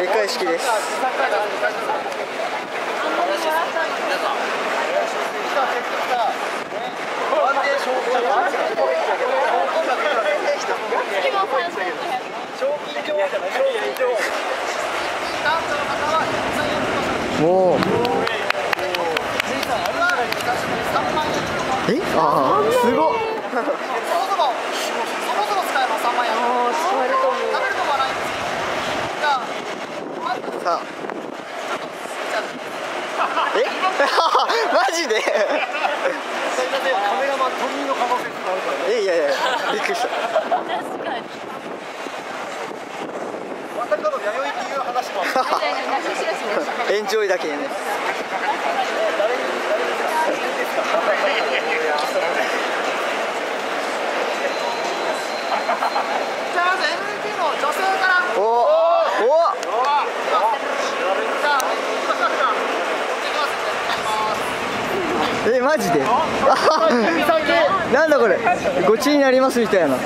閉会式です。え？あすごっ。そもそも使えば3万円。え？マジで？いやいやいやびっくりした。確かに。エンジョイだけね。えマジで？なんだこれ？ごちになりますみたいな、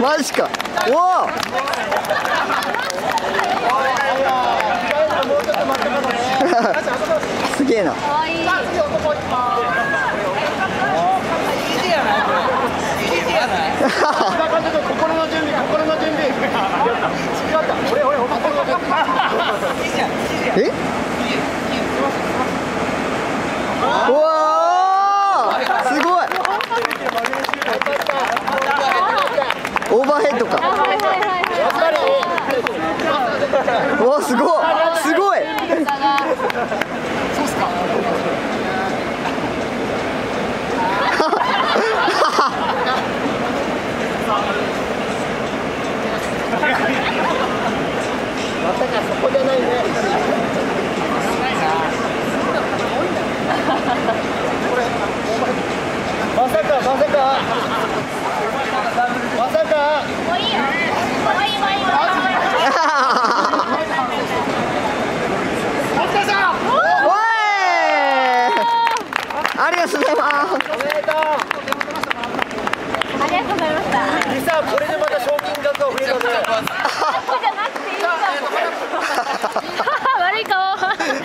マジかおおすげえなえ？うわすごい。オーバーヘッドか。わわすごい。すごい。そうっすかさか